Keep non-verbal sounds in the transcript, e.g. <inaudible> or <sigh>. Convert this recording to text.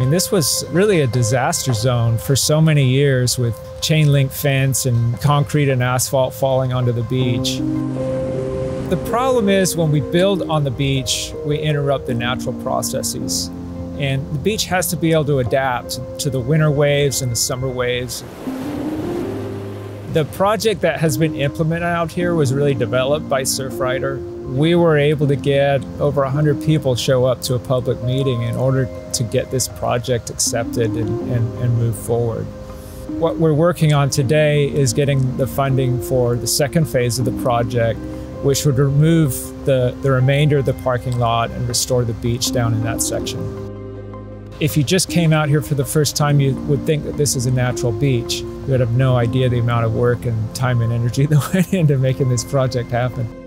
mean, this was really a disaster zone for so many years with chain link fence and concrete and asphalt falling onto the beach. The problem is when we build on the beach, we interrupt the natural processes. And the beach has to be able to adapt to the winter waves and the summer waves. The project that has been implemented out here was really developed by Surfrider. We were able to get over 100 people show up to a public meeting in order to get this project accepted and, and, and move forward. What we're working on today is getting the funding for the second phase of the project, which would remove the, the remainder of the parking lot and restore the beach down in that section. If you just came out here for the first time, you would think that this is a natural beach. You would have no idea the amount of work and time and energy <laughs> that went into making this project happen.